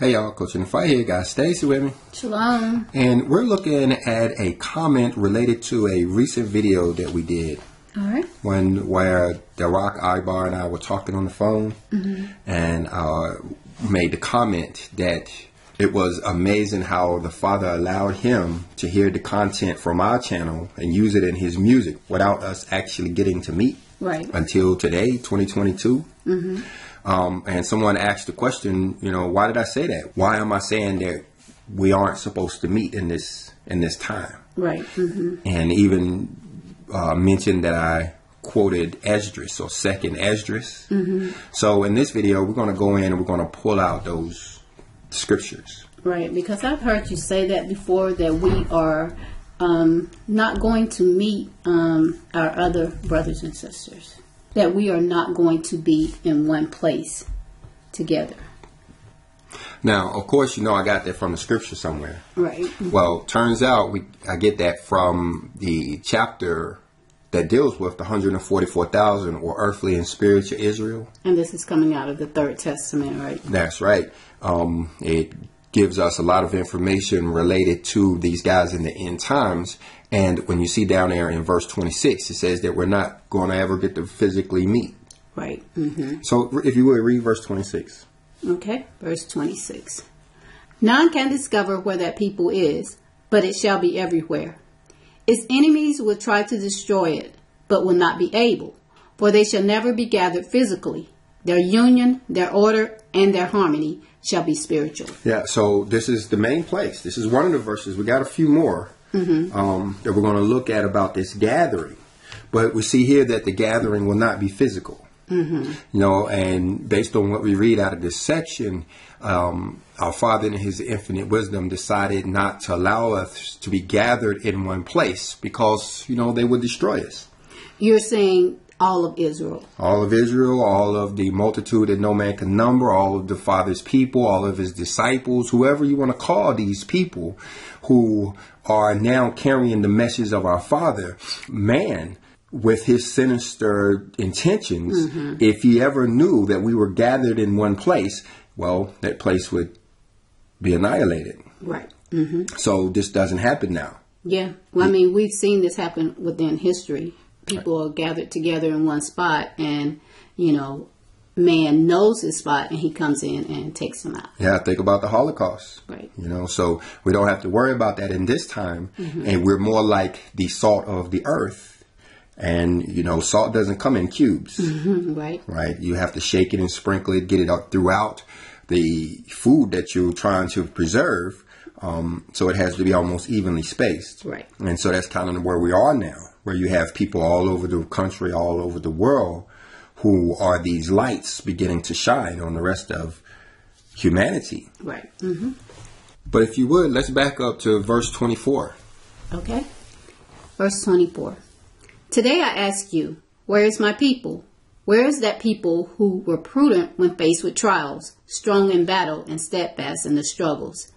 Hey y'all, Coach in the Fight here, guys. Stacy with me. Shalom. And we're looking at a comment related to a recent video that we did. All right. When where Rock Ibar and I were talking on the phone and uh, made the comment that it was amazing how the father allowed him to hear the content from our channel and use it in his music without us actually getting to meet Right. until today, 2022. Um, and someone asked the question, you know, why did I say that? Why am I saying that we aren't supposed to meet in this in this time? Right. hmm And even uh, mentioned that I quoted Esdras or Second Esdras. So in this video, we're going to go in and we're going to pull out those scriptures. Right. Because I've heard you say that before that we are um, not going to meet um, our other brothers and sisters. That we are not going to be in one place together. Now, of course, you know I got that from the scripture somewhere. Right. Well, turns out we I get that from the chapter that deals with the 144,000 or earthly and spiritual Israel. And this is coming out of the Third Testament, right? That's right. Um, it gives us a lot of information related to these guys in the end times. And when you see down there in verse 26, it says that we're not going to ever get to physically meet. Right. hmm So if you would read verse 26. Okay, verse 26. None can discover where that people is, but it shall be everywhere. Its enemies will try to destroy it, but will not be able, for they shall never be gathered physically. Their union, their order, and their harmony shall be spiritual. Yeah, so this is the main place. This is one of the verses. We got a few more um, that we're going to look at about this gathering. But we see here that the gathering will not be physical. You know, and based on what we read out of this section, um, our Father in His infinite wisdom decided not to allow us to be gathered in one place because, you know, they would destroy us. You're saying all of Israel. all of Israel, all of the multitude that no man can number, all of the Father's people, all of his disciples, whoever you want to call these people who are now carrying the message of our Father, man, with his sinister intentions, if he ever knew that we were gathered in one place, well, that place would be annihilated. Right. hmm So this doesn't happen now. Yeah. Well, I mean, we've seen this happen within history. People are gathered together in one spot, and, you know, man knows his spot, and he comes in and takes them out. Yeah, think about the Holocaust. Right. You know, so we don't have to worry about that in this time. And we're more like the salt of the earth. And, you know, salt doesn't come in cubes, right? right? You have to shake it and sprinkle it, get it out throughout the food that you're trying to preserve. Um, so it has to be almost evenly spaced. Right. And so that's kind of where we are now, where you have people all over the country, all over the world, who are these lights beginning to shine on the rest of humanity. Right. hmm But if you would, let's back up to verse 24. Okay. Verse 24. Today I ask you, where is my people? Where is that people who were prudent when faced with trials, strong in battle, and steadfast in the struggles?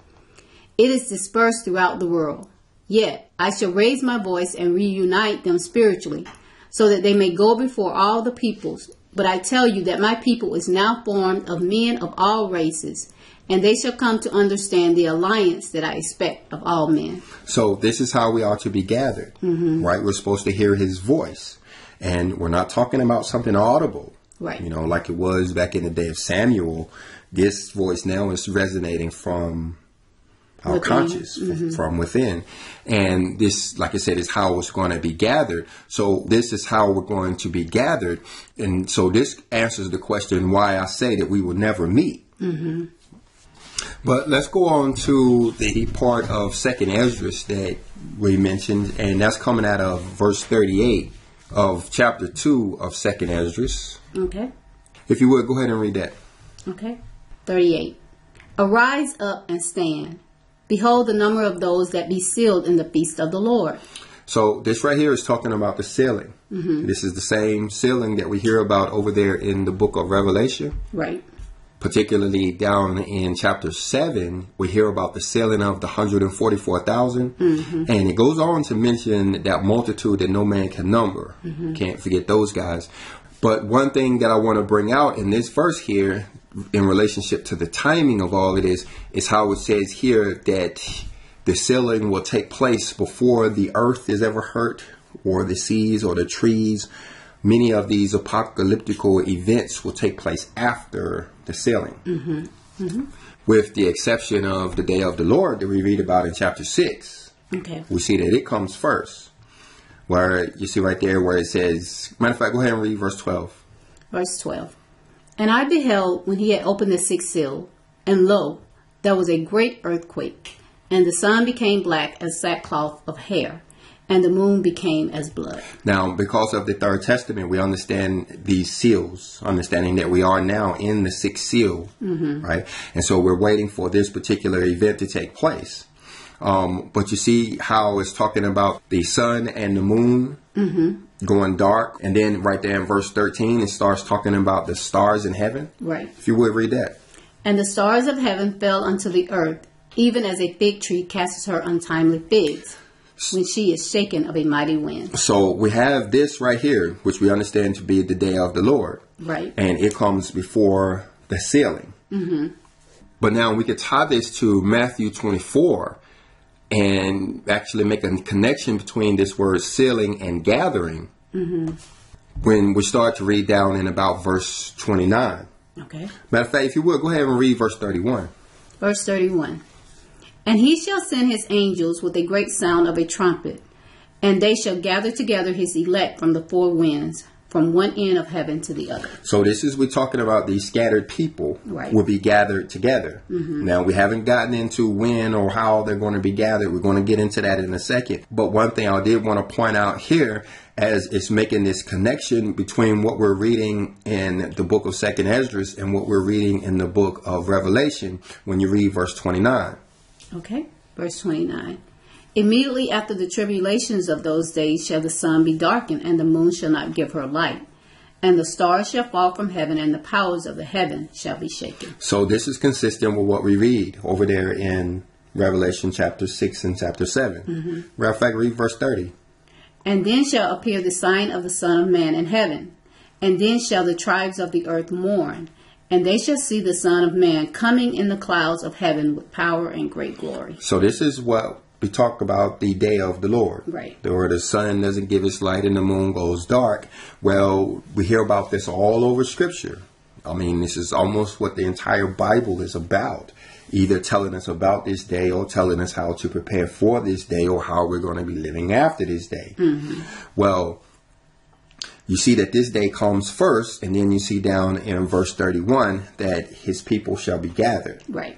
It is dispersed throughout the world. Yet I shall raise my voice and reunite them spiritually, so that they may go before all the peoples. But I tell you that my people is now formed of men of all races, and they shall come to understand the alliance that I expect of all men. So this is how we are to be gathered, mm-hmm. right? We're supposed to hear his voice. And we're not talking about something audible. Right. You know, like it was back in the day of Samuel. This voice now is resonating from our Within. conscious, f- mm-hmm. from within. And this, like I said, is how it's going to be gathered. So this is how we're going to be gathered. And so this answers the question why I say that we will never meet. Mm-hmm. But let's go on to the part of Second Esdras that we mentioned, and that's coming out of verse 38 of chapter 2 of Second Esdras. Okay. If you would, go ahead and read that. Okay. 38. Arise up and stand. Behold the number of those that be sealed in the feast of the Lord. So this right here is talking about the sealing. Mm-hmm. This is the same sealing that we hear about over there in the book of Revelation. Right. particularly down in chapter 7, we hear about the sailing of the 144,000. Mm-hmm. And it goes on to mention that multitude that no man can number. Mm-hmm. Can't forget those guys. But one thing that I want to bring out in this verse here, in relationship to the timing of all of this is how it says here that the sealing will take place before the earth is ever hurt or the seas or the trees. Many of these apocalyptical events will take place after the sealing. Mm-hmm. Mm-hmm. With the exception of the day of the Lord that we read about in chapter 6. Okay. We see that it comes first. Where you see right there where it says, matter of fact, go ahead and read verse 12. Verse 12. And I beheld when he had opened the sixth seal, and lo, there was a great earthquake, and the sun became black as sackcloth of hair, and the moon became as blood. Now, because of the Third Testament, we understand these seals, understanding that we are now in the sixth seal, mm-hmm. right? And so we're waiting for this particular event to take place. Um, but you see how it's talking about the sun and the moon mm-hmm. Going dark. And then right there in verse 13, it starts talking about the stars in heaven. Right. If you would read that. And the stars of heaven fell unto the earth, even as a fig tree casts her untimely figs when she is shaken of a mighty wind. So we have this right here, which we understand to be the day of the Lord. Right. And it comes before the sealing. Mm-hmm. But now we could tie this to Matthew 24 and actually make a connection between this word sealing and gathering mm-hmm. when we start to read down in about verse 29. Okay. Matter of fact, if you would, go ahead and read verse 31. Verse 31. And he shall send his angels with a great sound of a trumpet, and they shall gather together his elect from the four winds, from one end of heaven to the other. So this is we're talking about these scattered people right. will be gathered together. Mm-hmm. Now we haven't gotten into when or how they're going to be gathered. We're going to get into that in a second. But one thing I did want to point out here as it's making this connection between what we're reading in the book of Second Esdras and what we're reading in the book of Revelation when you read verse 29. Okay, verse 29. Immediately after the tribulations of those days shall the sun be darkened, and the moon shall not give her light. And the stars shall fall from heaven, and the powers of the heaven shall be shaken. So this is consistent with what we read over there in Revelation chapter 6 and chapter 7. Mm-hmm. Matter of fact, read verse 30. And then shall appear the sign of the Son of Man in heaven. And then shall the tribes of the earth mourn and they shall see the Son of Man coming in the clouds of heaven with power and great glory. So this is what we talk about the day of the Lord. Right. Where the sun doesn't give its light and the moon goes dark. Well, we hear about this all over Scripture. I mean, this is almost what the entire Bible is about. Either telling us about this day or telling us how to prepare for this day or how we're going to be living after this day. Mm-hmm. Well, you see that this day comes first, and then you see down in verse 31 that his people shall be gathered. Right.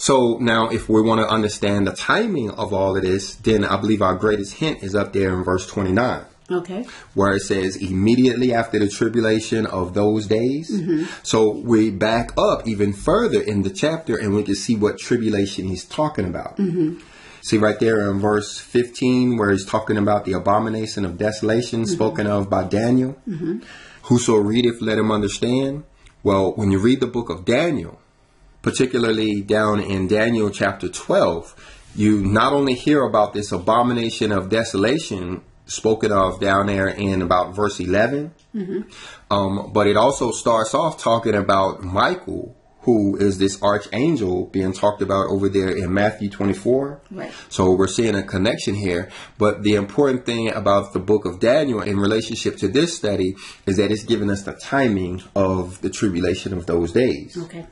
So now, if we want to understand the timing of all of this, then I believe our greatest hint is up there in verse 29. Okay. Where it says immediately after the tribulation of those days. Mm-hmm. So we back up even further in the chapter and we can see what tribulation he's talking about. Mm-hmm. See right there in verse 15 where he's talking about the abomination of desolation mm-hmm. spoken of by Daniel. Mm-hmm. Whoso readeth, let him understand. Well, when you read the book of Daniel, particularly down in Daniel chapter 12, you not only hear about this abomination of desolation spoken of down there in about verse 11, mm-hmm. um, but it also starts off talking about Michael, who is this archangel being talked about over there in Matthew 24. Right. So we're seeing a connection here. But the important thing about the book of Daniel in relationship to this study is that it's giving us the timing of the tribulation of those days. Okay.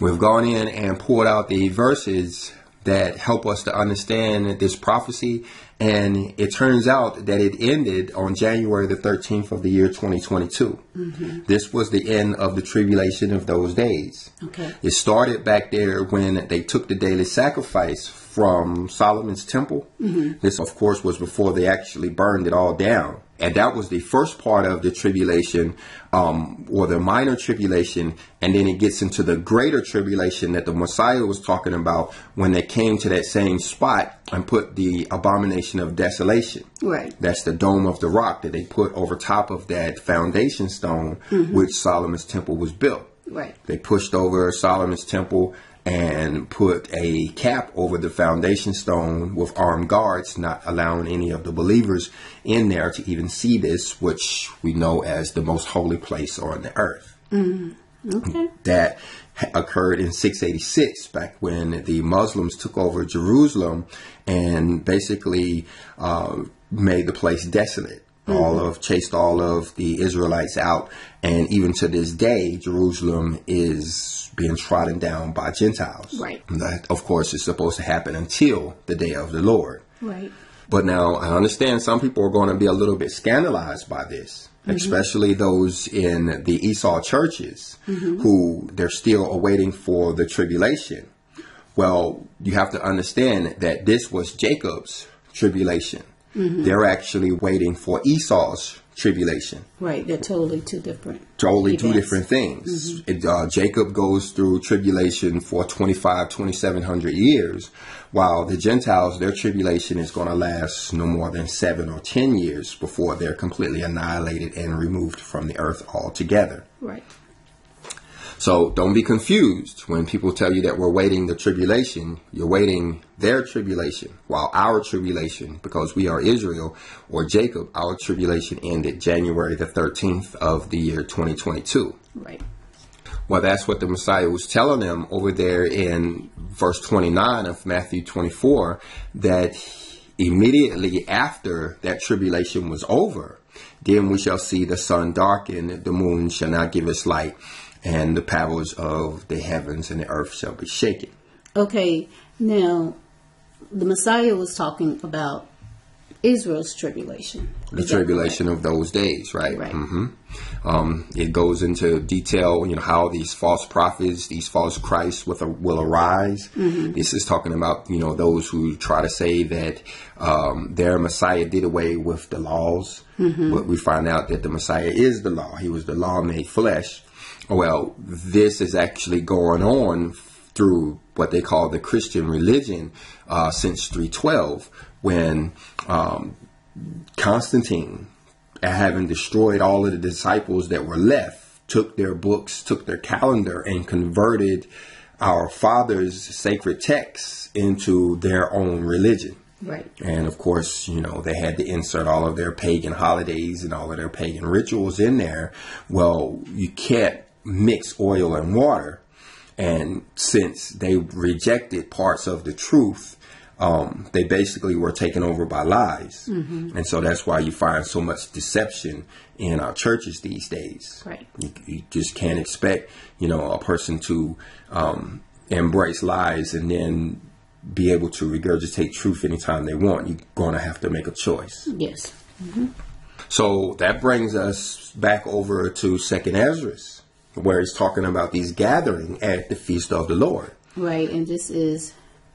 We've gone in and pulled out the verses that help us to understand this prophecy. And it turns out that it ended on January the 13th of the year 2022. Mm-hmm. This was the end of the tribulation of those days. Okay. It started back there when they took the daily sacrifice from Solomon's temple. Mm-hmm. This, of course, was before they actually burned it all down and that was the first part of the tribulation um, or the minor tribulation and then it gets into the greater tribulation that the messiah was talking about when they came to that same spot and put the abomination of desolation. Right. That's the dome of the rock that they put over top of that foundation stone mm-hmm. which solomon's temple was built. Right. They pushed over solomon's temple and put a cap over the foundation stone with armed guards, not allowing any of the believers in there to even see this, which we know as the most holy place on the earth. Mm-hmm. Okay. That occurred in 686, back when the Muslims took over Jerusalem and basically uh, made the place desolate. All mm-hmm. of chased all of the Israelites out, and even to this day, Jerusalem is being trodden down by Gentiles. Right. That, of course, is supposed to happen until the day of the Lord. Right. But now I understand some people are going to be a little bit scandalized by this, mm-hmm. especially those in the Esau churches mm-hmm. who they're still awaiting for the tribulation. Well, you have to understand that this was Jacob's tribulation. They're actually waiting for Esau's tribulation Right. They're totally two different. totally two different things. It, uh, Jacob goes through tribulation for 25, 2700 years, while the Gentiles, their tribulation is going to last no more than seven or 10 years before they're completely annihilated and removed from the earth altogether. Right. So don't be confused when people tell you that we're waiting the tribulation. You're waiting their tribulation, while our tribulation, because we are Israel or Jacob, our tribulation ended January the 13th of the year 2022. Right. Well, that's what the Messiah was telling them over there in verse 29 of Matthew 24 that immediately after that tribulation was over, then we shall see the sun darken, the moon shall not give its light, and the powers of the heavens and the earth shall be shaken. Okay. Now, the Messiah was talking about Israel's tribulation. The tribulation of those days, right? Right. Mm-hmm. Um, it goes into detail, you know, how these false prophets, these false Christs will, will arise. This is talking about, you know, those who try to say that um, their Messiah did away with the laws, but we find out that the Messiah is the law. He was the law made flesh. Well, this is actually going on through what they call the Christian religion uh, since 312, when um, Constantine, having destroyed all of the disciples that were left, took their books, took their calendar, and converted our fathers' sacred texts into their own religion. Right. And of course, you know, they had to insert all of their pagan holidays and all of their pagan rituals in there. Well, you can't mix oil and water. And since they rejected parts of the truth, um, they basically were taken over by lies. And so that's why you find so much deception in our churches these days. Right. You, you just can't expect, you know, a person to um, embrace lies and then be able to regurgitate truth anytime they want. You're going to have to make a choice. Yes. So that brings us back over to Second Esdras, where he's talking about these gathering at the feast of the Lord. Right. And this is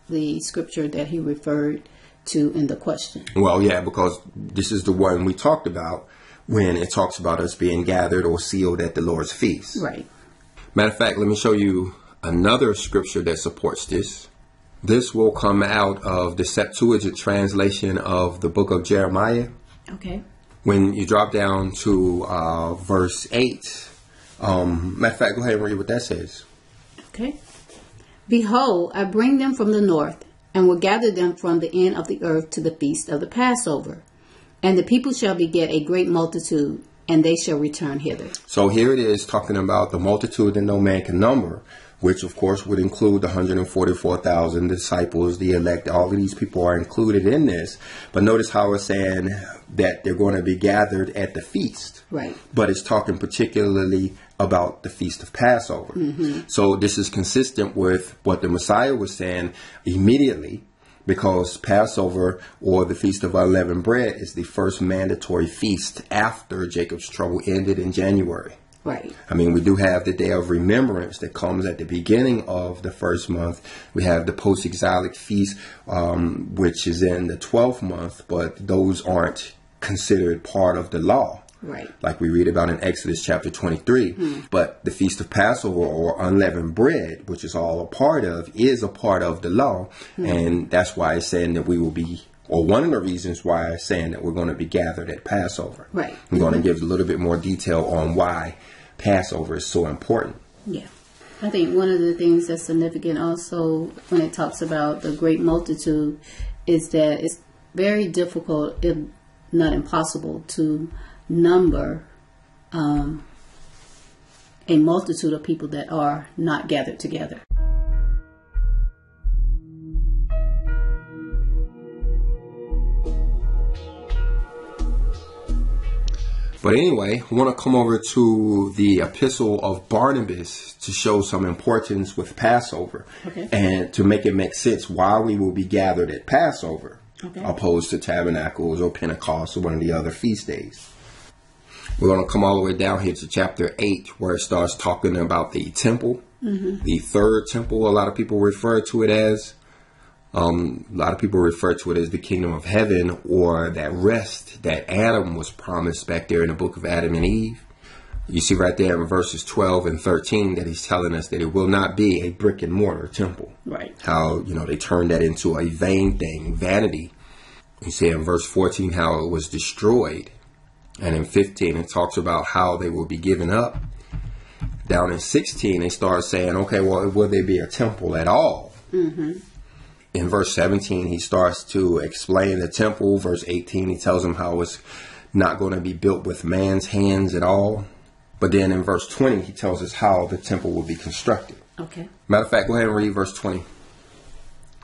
the scripture that he referred to in the question. Well, yeah, because this is the one we talked about when it talks about us being gathered or sealed at the Lord's feast. Right. Matter of fact, let me show you another scripture that supports this. This will come out of the Septuagint translation of the book of Jeremiah. Okay. When you drop down to uh, verse 8, um, matter of fact, go ahead and read what that says. Okay. Behold, I bring them from the north, and will gather them from the end of the earth to the feast of the Passover. And the people shall beget a great multitude, and they shall return hither. So here it is talking about the multitude that no man can number, which of course would include the 144,000 disciples, the elect. All of these people are included in this. But notice how it's saying that they're going to be gathered at the feast. Right. But it's talking particularly about the feast of Passover. Mm-hmm. So this is consistent with what the Messiah was saying immediately because Passover or the Feast of Unleavened Bread is the first mandatory feast after Jacob's trouble ended in January. Right. I mean, we do have the Day of Remembrance that comes at the beginning of the first month. We have the post exilic feast, um, which is in the 12th month, but those aren't considered part of the law. Right. Like we read about in Exodus chapter 23. But the Feast of Passover or unleavened bread, which is all a part of, is a part of the law. And that's why it's saying that we will be, or one of the reasons why it's saying that we're going to be gathered at Passover. Right. I'm going to give a little bit more detail on why Passover is so important. Yeah. I think one of the things that's significant also when it talks about the great multitude is that it's very difficult, if not impossible, to number um, a multitude of people that are not gathered together. But anyway, I want to come over to the epistle of Barnabas to show some importance with Passover Okay. and to make it make sense why we will be gathered at Passover Okay. opposed to Tabernacles or Pentecost or one of the other feast days. We're going to come all the way down here to chapter 8 where it starts talking about the temple, mm-hmm. the third temple, a lot of people refer to it as. Um, a lot of people refer to it as the kingdom of heaven or that rest that Adam was promised back there in the book of Adam and Eve. You see right there in verses 12 and 13 that he's telling us that it will not be a brick and mortar temple. Right. How, you know, they turned that into a vain thing, vanity. You see in verse 14 how it was destroyed. And in 15 it talks about how they will be given up. Down in 16 they start saying, okay, well, will there be a temple at all? In verse 17 he starts to explain the temple verse 18 he tells him how it's not going to be built with man's hands at all but then in verse 20 he tells us how the temple will be constructed Okay. matter of fact go ahead and read verse 20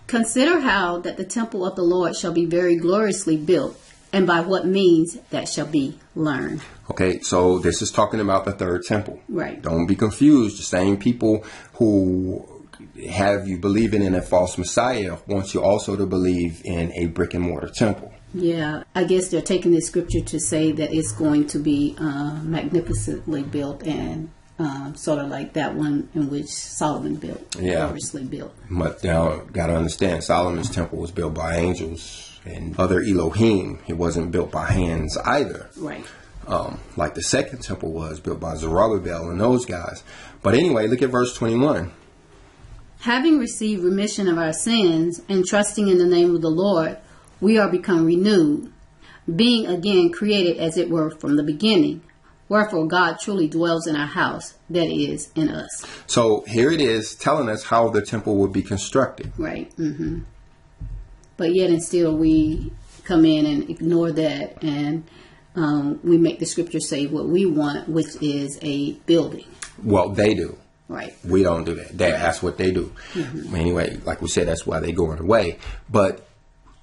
Consider how that the temple of the Lord shall be very gloriously built, and by what means that shall be learned. okay so this is talking about the third temple Right. don't be confused the same people who have you believing in a false messiah wants you also to believe in a brick and mortar temple Yeah, I guess they're taking this scripture to say that it's going to be uh, magnificently built and um, sort of like that one in which Solomon built, Yeah. gloriously built. But now, got to understand, Solomon's temple was built by angels and other Elohim. It wasn't built by hands either, Right. um, like the second temple was built by Zerubbabel and those guys. But anyway, look at verse 21. Having received remission of our sins and trusting in the name of the Lord, we are become renewed, being again created as it were from the beginning. Wherefore God truly dwells in our house, that is, in us. So here it is telling us how the temple would be constructed. Right. Mm-hmm. But yet and still, we come in and ignore that, and um, we make the scripture say what we want, which is a building. Well, they do. Right. We don't do that. That that's what they do. Mm-hmm. Anyway, like we said, that's why they're going away. But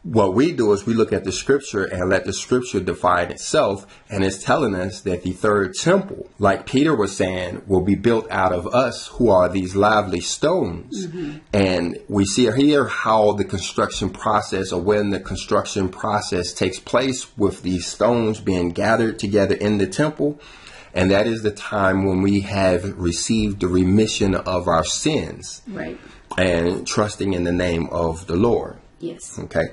what we do is we look at the scripture and let the scripture define itself, and it's telling us that the third temple, like Peter was saying, will be built out of us, who are these lively stones. Mm-hmm. And we see here how the construction process, or when the construction process takes place, with these stones being gathered together in the temple. And that is the time when we have received the remission of our sins Right. and trusting in the name of the Lord. Yes. Okay.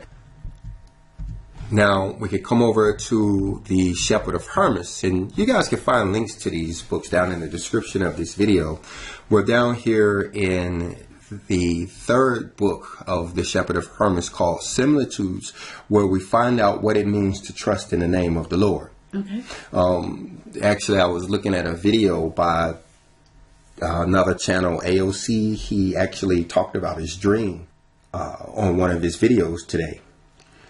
Now we could come over to the Shepherd of Hermas, and you guys can find links to these books down in the description of this video. We're down here in the third book of the Shepherd of Hermas called Similitudes, where we find out what it means to trust in the name of the Lord. Okay. Um, actually, I was looking at a video by uh, another channel, AOC. He actually talked about his dream uh, on one of his videos today.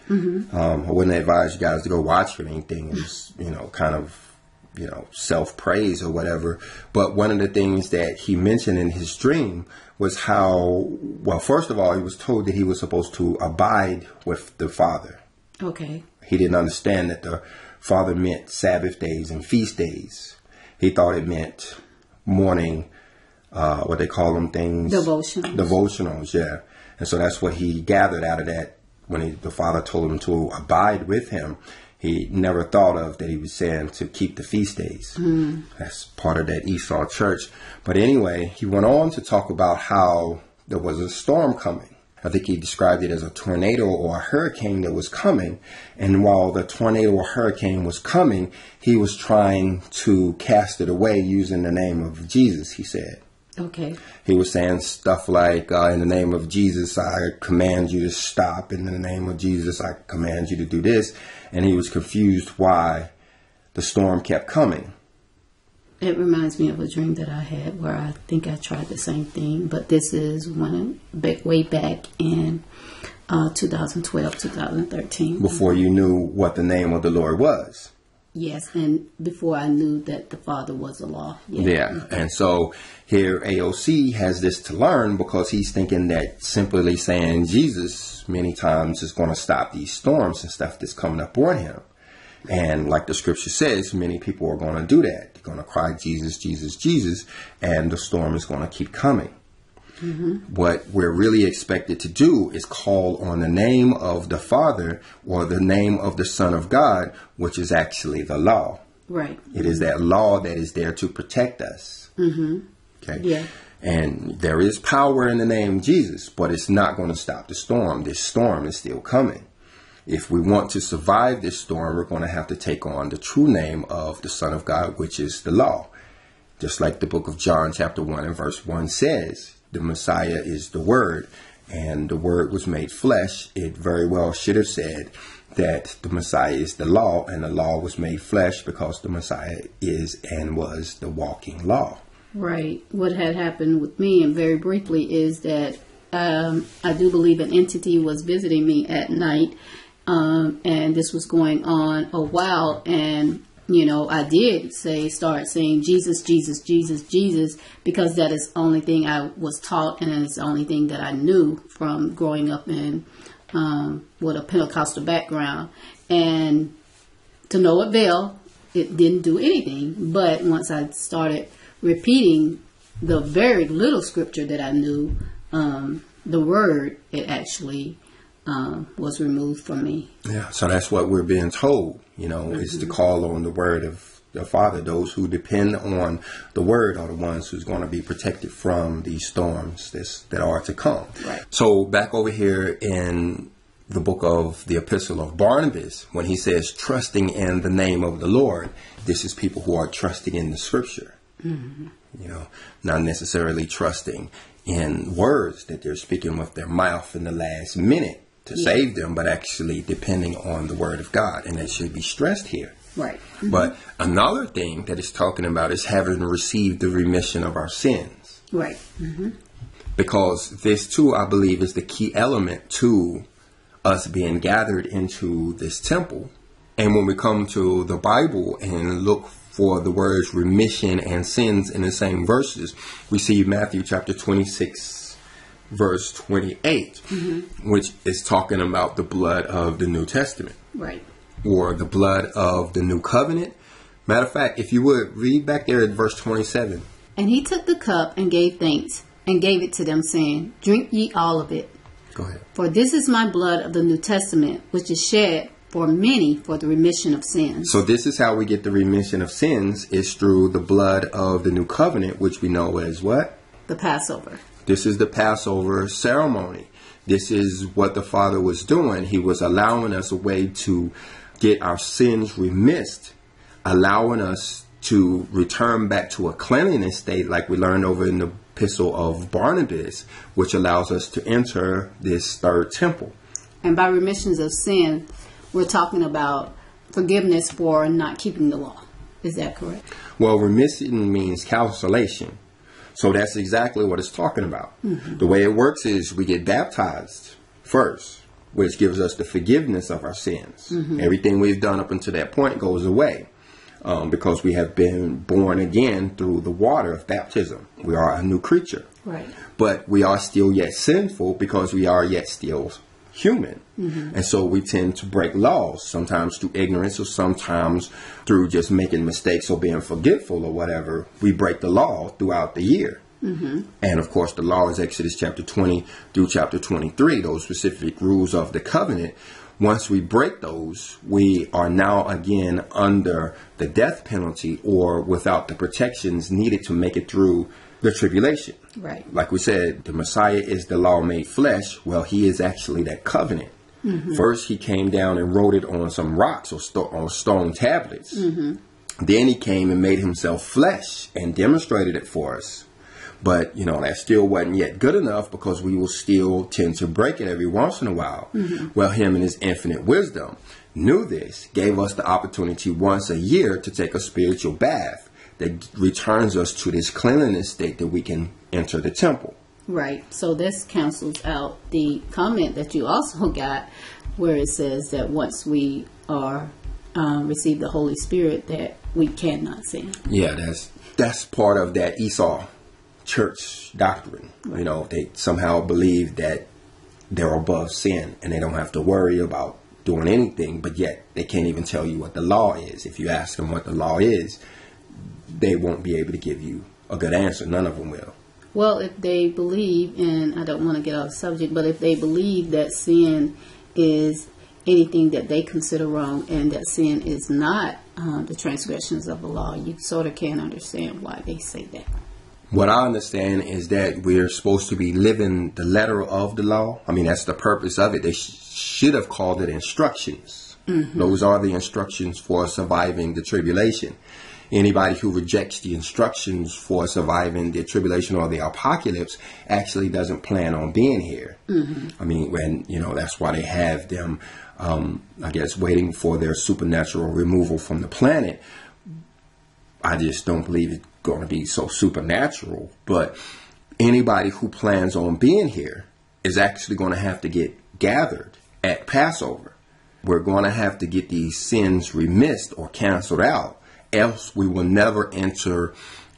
Um, I wouldn't advise you guys to go watch it or anything. It's, you know, kind of, you know, self praise or whatever. But one of the things that he mentioned in his dream was how, well, first of all, he was told that he was supposed to abide with the Father. Okay. He didn't understand that the Father meant Sabbath days and feast days. He thought it meant morning, uh, what they call them things? Devotionals. Devotionals, yeah. And so that's what he gathered out of that when he, the Father told him to abide with him. He never thought of that he was saying to keep the feast days. That's part of that Esau church. But anyway, he went on to talk about how there was a storm coming. I think he described it as a tornado or a hurricane that was coming. And while the tornado or hurricane was coming, he was trying to cast it away using the name of Jesus, he said. Okay. He was saying stuff like, uh, in the name of Jesus, I command you to stop. In the name of Jesus, I command you to do this. And he was confused why the storm kept coming. It reminds me of a dream that I had where I think I tried the same thing, but this is one back, way back in uh, 2012, 2013. before you knew what the name of the Lord was. Yes, and before I knew that the Father was the law. Yeah. And so here AOC has this to learn because he's thinking that simply saying Jesus many times is going to stop these storms and stuff that's coming up on him. And like the scripture says, many people are going to do that. They're going to cry, Jesus, Jesus, Jesus, and the storm is going to keep coming. Mm-hmm. What we're really expected to do is call on the name of the Father or the name of the Son of God, which is actually the law. Right. It is that law that is there to protect us. Mm-hmm. Okay. Yeah. And there is power in the name Jesus, but it's not going to stop the storm. This storm is still coming. If we want to survive this storm, we're going to have to take on the true name of the Son of God, which is the law. Just like the book of John, chapter 1 and verse 1 says, the Messiah is the Word, and the Word was made flesh, it very well should have said that the Messiah is the law, and the law was made flesh because the Messiah is and was the walking law. Right. What had happened with me, and very briefly, is that um, I do believe an entity was visiting me at night, um, and this was going on a while, and you know, I did say, start saying Jesus, Jesus, Jesus, Jesus, because that is the only thing I was taught and it's the only thing that I knew from growing up in, um, with a Pentecostal background. And to no avail, it didn't do anything. But once I started repeating the very little scripture that I knew, um, the word, it actually um, was removed from me. Yeah, so that's what we're being told, you know, mm-hmm. is to call on the word of the Father. Those who depend on the word are the ones who's going to be protected from these storms this, that are to come. Right. So back over here in the book of the epistle of Barnabas, when he says trusting in the name of the Lord, this is people who are trusting in the scripture. Mm-hmm. You know, not necessarily trusting in words that they're speaking with their mouth in the last minute to yeah. save them, but actually depending on the word of God. And that should be stressed here. Right. Mm-hmm. But another thing that it's talking about is having received the remission of our sins. Right. Mm-hmm. Because this, too, I believe, is the key element to us being gathered into this temple. And when we come to the Bible and look for the words remission and sins in the same verses, we see Matthew chapter 26, verse 28, mm-hmm. which is talking about the blood of the New Testament. Right. Or the blood of the New Covenant. Matter of fact, if you would read back there at verse 27. And he took the cup and gave thanks and gave it to them, saying, Drink ye all of it. Go ahead. For this is my blood of the New Testament, which is shed for many for the remission of sins. So this is how we get the remission of sins is through the blood of the new covenant, which we know as what? The Passover. This is the Passover ceremony. This is what the Father was doing. He was allowing us a way to get our sins remissed, allowing us to return back to a cleanliness state, like we learned over in the epistle of Barnabas, which allows us to enter this third temple. And by remissions of sin, we're talking about forgiveness for not keeping the law. Is that correct? Well, remission means cancellation. So that's exactly what it's talking about. Mm-hmm. The way it works is we get baptized first, which gives us the forgiveness of our sins. Mm-hmm. Everything we've done up until that point goes away. Um, because we have been born again through the water of baptism. We are a new creature. Right. But we are still yet sinful because we are yet still human. Mm-hmm. And so we tend to break laws, sometimes through ignorance or sometimes through just making mistakes or being forgetful or whatever. We break the law throughout the year. Mm-hmm. And of course, the law is Exodus chapter 20 through chapter 23, those specific rules of the covenant. Once we break those, we are now again under the death penalty or without the protections needed to make it through the tribulation. Right. Like we said, the Messiah is the law made flesh. Well, he is actually that covenant. Mm-hmm. First, he came down and wrote it on some rocks or sto- on stone tablets. Mm-hmm. Then he came and made himself flesh and demonstrated it for us. But, you know, that still wasn't yet good enough because we will still tend to break it every once in a while. Mm-hmm. Well, him in his infinite wisdom knew this, gave us the opportunity once a year to take a spiritual bath that returns us to this cleanliness state that we can enter the temple. Right. So this cancels out the comment that you also got where it says that once we are uh, receive the Holy Spirit that we cannot sin. Yeah, that's that's part of that Esau church doctrine. You know, they somehow believe that they're above sin and they don't have to worry about doing anything, but yet they can't even tell you what the law is. If you ask them what the law is, they won't be able to give you a good answer. None of them will. Well, if they believe, and I don't want to get off subject, but if they believe that sin is anything that they consider wrong and that sin is not uh, the transgressions of the law, you sort of can't understand why they say that. What I understand is that we're supposed to be living the letter of the law. I mean, that's the purpose of it. They sh- should have called it instructions. Mm-hmm. Those are the instructions for surviving the tribulation anybody who rejects the instructions for surviving the tribulation or the apocalypse actually doesn't plan on being here. Mm-hmm. I mean, when you know that's why they have them, um, I guess, waiting for their supernatural removal from the planet. I just don't believe it's going to be so supernatural. But anybody who plans on being here is actually going to have to get gathered at Passover. We're going to have to get these sins remissed or canceled out else we will never enter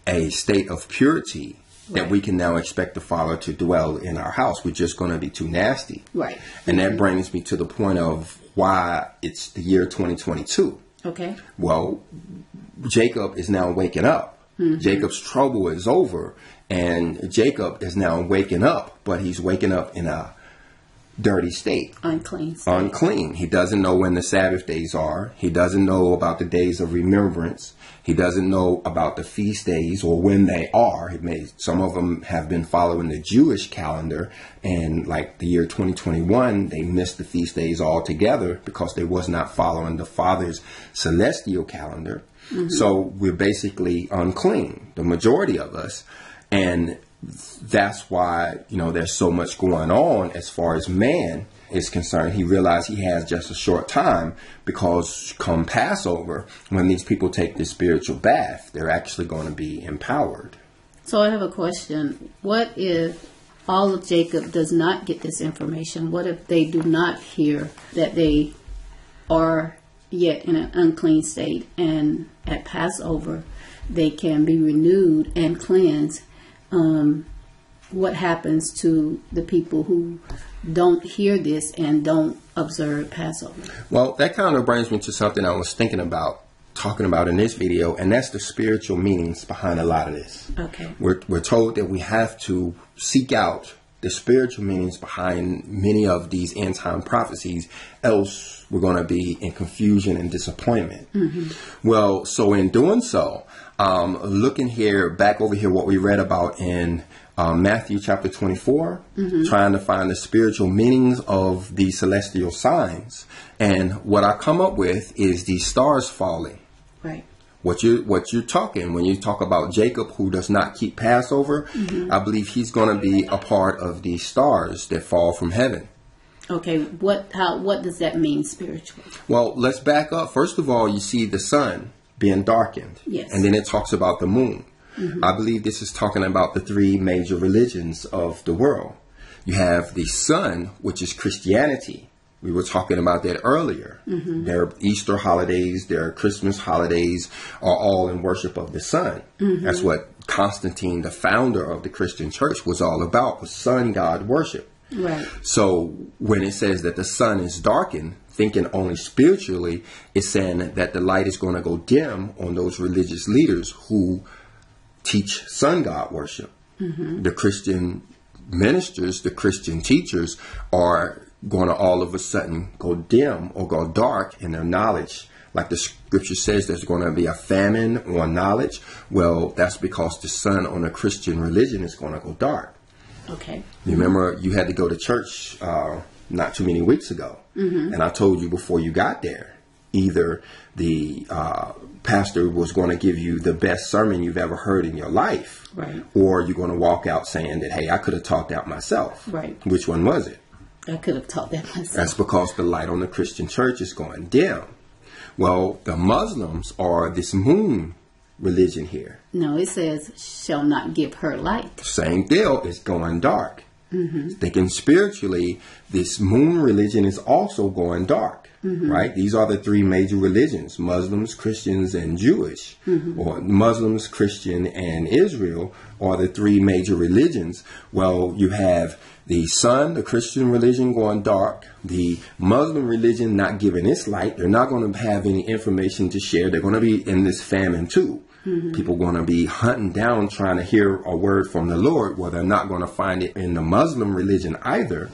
a state of purity that we can now expect the Father to dwell in our house. We're just going to be too nasty. Right. And that brings me to the point of why it's the year 2022. Okay. Well, Jacob is now waking up. Mm-hmm. Jacob's trouble is over, and Jacob is now waking up, but he's waking up in a dirty state. Unclean. State. Unclean. He doesn't know when the Sabbath days are. He doesn't know about the days of remembrance. He doesn't know about the feast days or when they are. He may, some of them have been following the Jewish calendar, and like the year 2021, they missed the feast days altogether because they was not following the Father's celestial calendar. Mm-hmm. So we're basically unclean, the majority of us. And that's why you know there's so much going on as far as man is concerned. He realized he has just a short time because come Passover, when these people take this spiritual bath, they're actually going to be empowered. So I have a question. What if all of Jacob does not get this information? What if they do not hear that they are yet in an unclean state and at Passover they can be renewed and cleansed um, what happens to the people who don't hear this and don't observe Passover? Well, that kind of brings me to something I was thinking about talking about in this video, and that's the spiritual meanings behind a lot of this. Okay. We're, we're told that we have to seek out the spiritual meanings behind many of these end time prophecies, else we're going to be in confusion and disappointment. Mm-hmm. Well, so in doing so, um, looking here, back over here, what we read about in um, Matthew chapter 24, mm-hmm. trying to find the spiritual meanings of the celestial signs. And what I come up with is the stars falling. Right. What you what you're talking when you talk about Jacob who does not keep Passover, mm-hmm. I believe he's going to be a part of the stars that fall from heaven. Okay, what how what does that mean spiritually? Well, let's back up. First of all, you see the sun being darkened. Yes. And then it talks about the moon. Mm-hmm. I believe this is talking about the three major religions of the world. You have the sun, which is Christianity. We were talking about that earlier. Mm-hmm. Their Easter holidays, their Christmas holidays are all in worship of the sun. Mm-hmm. That's what Constantine, the founder of the Christian church, was all about, was sun god worship. Right. So when it says that the sun is darkened, thinking only spiritually, is saying that the light is going to go dim on those religious leaders who teach sun god worship. Mm-hmm. The Christian ministers, the Christian teachers are going to all of a sudden go dim or go dark in their knowledge. Like the scripture says, there's going to be a famine on knowledge. Well, that's because the sun on a Christian religion is going to go dark. Okay. You remember you had to go to church uh, not too many weeks ago, mm-hmm. and I told you before you got there, either the uh, pastor was going to give you the best sermon you've ever heard in your life, right. or you're going to walk out saying that, hey, I could have talked out myself. Right. Which one was it? I could have taught that myself. That's because the light on the Christian church is going dim. Well, the Muslims are this moon religion here. No, it says shall not give her light. Same deal. It's going dark. Mm-hmm. Thinking spiritually, this moon religion is also going dark. right? These are the three major religions Muslims, Christians, and Jewish, or Muslims, Christian, and Israel are the three major religions. Well, you have the sun, the Christian religion going dark, the Muslim religion not giving its light. They're not going to have any information to share. They're going to be in this famine too. Mm-hmm. People going to be hunting down trying to hear a word from the Lord. Well, they're not going to find it in the Muslim religion either.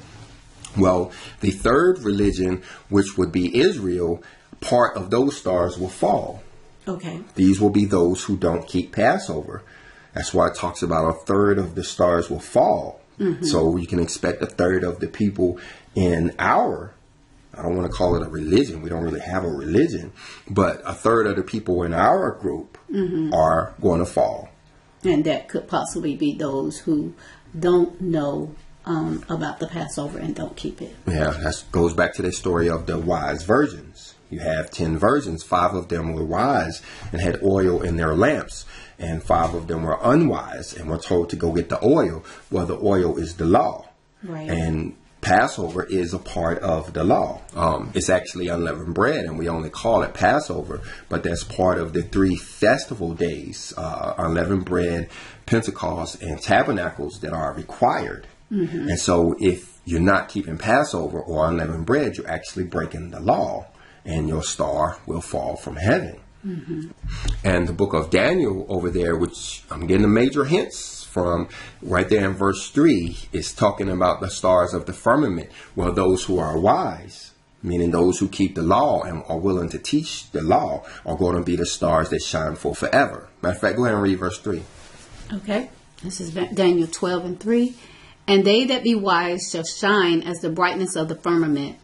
Well, the third religion, which would be Israel, part of those stars will fall. Okay. These will be those who don't keep Passover. That's why it talks about a third of the stars will fall. Mm-hmm. So you can expect a third of the people in our, I don't want to call it a religion. We don't really have a religion, but a third of the people in our group are going to fall. And that could possibly be those who don't know um, about the Passover and don't keep it. Yeah, that goes back to the story of the wise virgins. You have 10 virgins, five of them were wise and had oil in their lamps, and five of them were unwise and were told to go get the oil. Well, the oil is the law. Right. And Passover is a part of the law. Um, it's actually unleavened bread, and we only call it Passover, but that's part of the three festival days uh, unleavened bread, Pentecost, and tabernacles that are required. And so, if you're not keeping Passover or unleavened bread, you're actually breaking the law, and your star will fall from heaven. And the book of Daniel over there, which I'm getting the major hints from right there in verse 3, is talking about the stars of the firmament. Well, those who are wise, meaning those who keep the law and are willing to teach the law, are going to be the stars that shine for forever. Matter of fact, go ahead and read verse 3. Okay. This is Daniel 12 and 3. And they that be wise shall shine as the brightness of the firmament,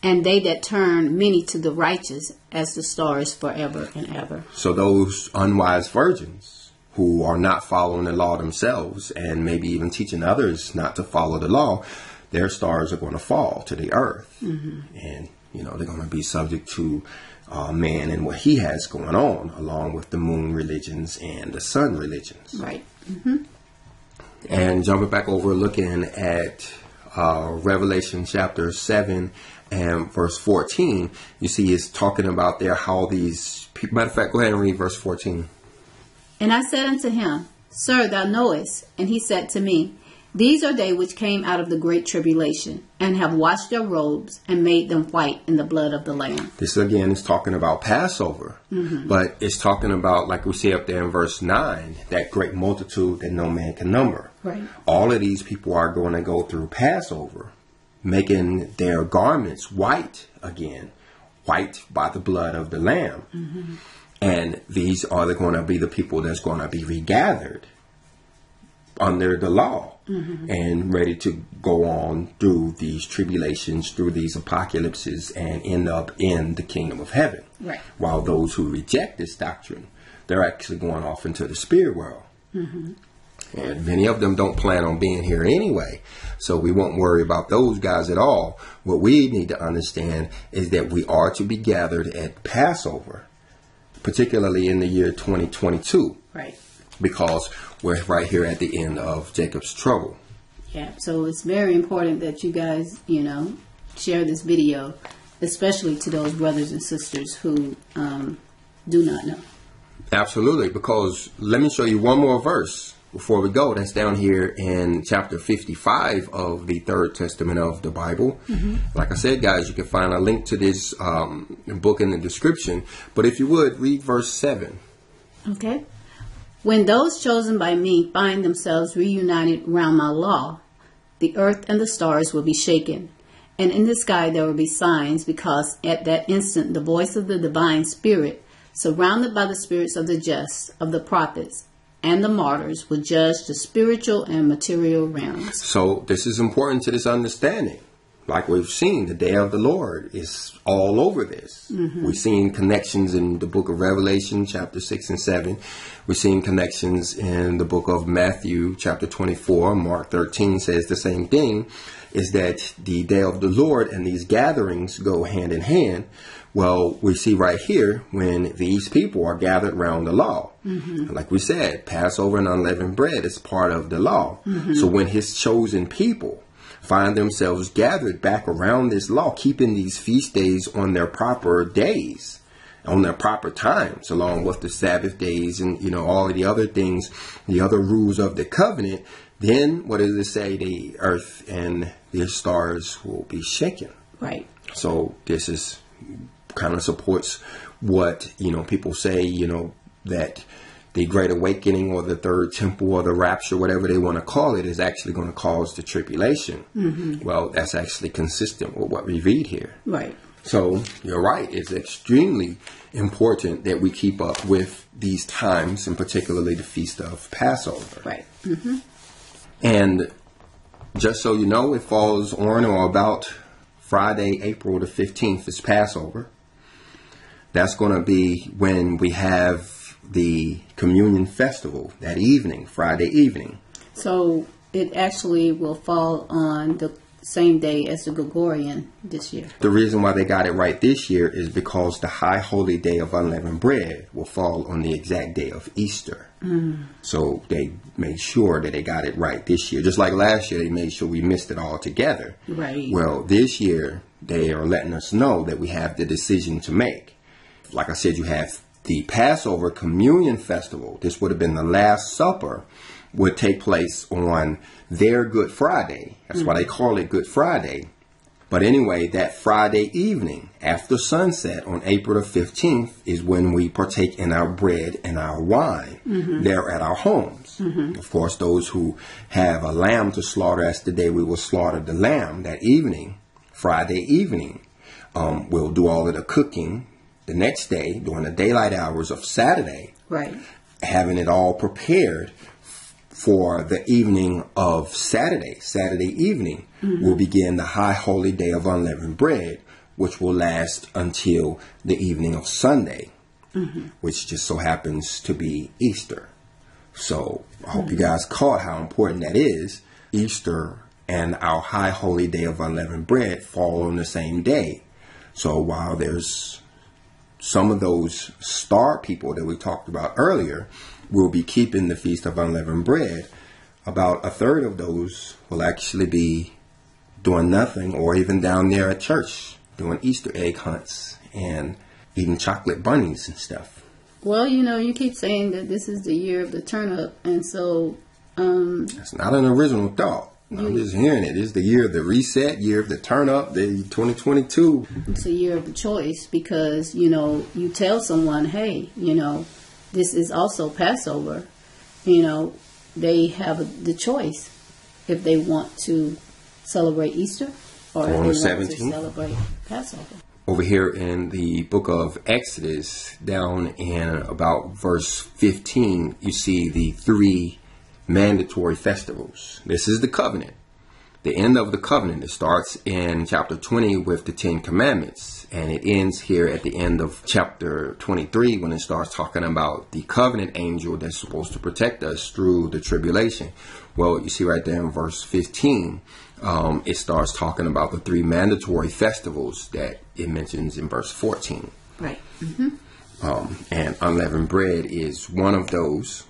and they that turn many to the righteous as the stars forever and ever. So those unwise virgins who are not following the law themselves and maybe even teaching others not to follow the law, their stars are going to fall to the earth. And, you know, they're going to be subject to uh, man and what he has going on, along with the moon religions and the sun religions. Right. Mhm. And jumping back over, looking at uh, Revelation chapter 7 and verse 14, you see it's talking about there how these matter of fact, go ahead and read verse 14. And I said unto him, Sir, thou knowest. And he said to me, These are they which came out of the great tribulation, and have washed their robes, and made them white in the blood of the Lamb. This again is talking about Passover, mm-hmm. but it's talking about, like we see up there in verse 9, that great multitude that no man can number. Right. All of these people are going to go through Passover, making their garments white again, white by the blood of the Lamb. Mm-hmm. And these are going to be the people that's going to be regathered under the law mm-hmm. and ready to go on through these tribulations, through these apocalypses, and end up in the kingdom of heaven. Right. While those who reject this doctrine, they're actually going off into the spirit world. Mm-hmm. And many of them don't plan on being here anyway. So we won't worry about those guys at all. What we need to understand is that we are to be gathered at Passover, particularly in the year 2022, Right. because we're right here at the end of Jacob's trouble. Yeah. So it's very important that you guys, you know, share this video, especially to those brothers and sisters who um, do not know. Absolutely, because let me show you one more verse before we go. That's down here in chapter 55 of the Third Testament of the Bible. Like I said, guys, you can find a link to this um, book in the description. But if you would, read verse 7. Okay. When those chosen by me find themselves reunited round my law, the earth and the stars will be shaken, and in the sky there will be signs, because at that instant the voice of the divine spirit, surrounded by the spirits of the just, of the prophets, and the martyrs, will judge the spiritual and material realms. So this is important to this understanding. Like we've seen, the day of the Lord is all over this. Mm-hmm. We've seen connections in the book of Revelation, chapter 6 and 7. We've seen connections in the book of Matthew, chapter 24. Mark 13 says the same thing, is that the day of the Lord and these gatherings go hand in hand. Well, we see right here when these people are gathered around the law. Mm-hmm. Like we said, Passover and unleavened bread is part of the law. Mm-hmm. So when his chosen people find themselves gathered back around this law, keeping these feast days on their proper days, on their proper times, along with the Sabbath days and, you know, all of the other things, the other rules of the covenant, then what does it say? The earth and the stars will be shaken. Right. So this is kind of supports what, you know, people say, you know, that the Great Awakening or the Third Temple or the Rapture, whatever they want to call it, is actually going to cause the tribulation. Mm-hmm. Well, that's actually consistent with what we read here. Right. So you're right. It's extremely important that we keep up with these times, and particularly the Feast of Passover. Right. Mm-hmm. And just so you know, it falls on or about Friday, April the 15th is Passover. That's going to be when we have the communion festival that evening, Friday evening. So it actually will fall on the same day as the Gregorian this year. The reason why they got it right this year is because the high holy day of unleavened bread will fall on the exact day of Easter. Mm. So they made sure that they got it right this year. Just like last year, they made sure we missed it all together. Right. Well, this year, they are letting us know that we have the decision to make. Like I said, you have the Passover Communion Festival, this would have been the Last Supper, would take place on their Good Friday. That's mm-hmm. why they call it Good Friday. But anyway, that Friday evening after sunset on April the 15th is when we partake in our bread and our wine mm-hmm. there at our homes. Mm-hmm. Of course, those who have a lamb to slaughter, the day we will slaughter the lamb that evening, Friday evening. Um, we'll do all of the cooking the next day during the daylight hours of Saturday, right, having it all prepared for the evening of Saturday. Saturday evening mm-hmm. will begin the high holy day of unleavened bread, which will last until the evening of Sunday, mm-hmm. which just so happens to be Easter. So I hope mm-hmm. you guys caught how important that is. Easter and our high holy day of unleavened bread fall on the same day. So while there's some of those star people that we talked about earlier will be keeping the Feast of Unleavened Bread. About a third of those will actually be doing nothing or even down there at church doing Easter egg hunts and eating chocolate bunnies and stuff. Well, you know, you keep saying that this is the year of the turnip, and so. Um, That's not an original thought. I'm just hearing it. It's the year of the reset, year of the turn up, the 2022. It's a year of the choice because, you know, you tell someone, hey, you know, this is also Passover. You know, they have the choice if they want to celebrate Easter or if they 17th. want to celebrate Passover. Over here in the book of Exodus, down in about verse 15, you see the three mandatory festivals. This is the covenant. The end of the covenant. It starts in chapter 20 with the Ten Commandments, and it ends here at the end of chapter 23 when it starts talking about the covenant angel that's supposed to protect us through the tribulation. Well, you see right there in verse 15, um, it starts talking about the three mandatory festivals that it mentions in verse 14. Right. Mm-hmm. Um, and unleavened bread is one of those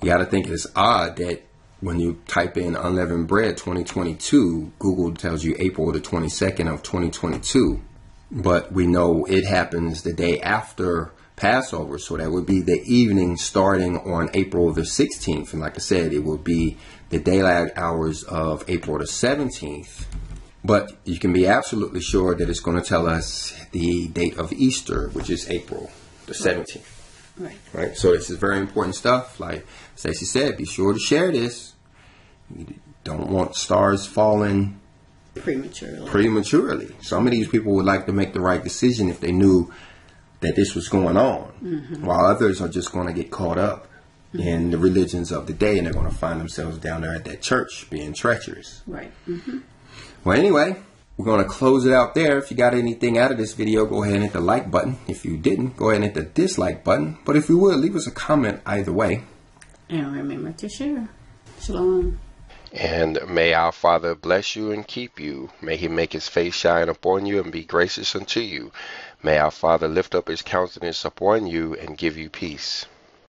you got to think it's odd that when you type in unleavened bread 2022, Google tells you April the 22nd of 2022. But we know it happens the day after Passover, so that would be the evening starting on April the 16th. And like I said, it will be the daylight hours of April the 17th. But you can be absolutely sure that it's going to tell us the date of Easter, which is April the 17th. Right. Right. So this is very important stuff. Like Stacy said, be sure to share this. You don't want stars falling prematurely. Prematurely. Some of these people would like to make the right decision if they knew that this was going on, mm-hmm. while others are just going to get caught up mm-hmm. in the religions of the day and they're going to find themselves down there at that church being treacherous. Right. Mm-hmm. Well, anyway, we're going to close it out there. If you got anything out of this video, go ahead and hit the like button. If you didn't, go ahead and hit the dislike button. But if you would, leave us a comment either way. And remember to share. Shalom. And may our Father bless you and keep you. May he make his face shine upon you and be gracious unto you. May our Father lift up his countenance upon you and give you peace.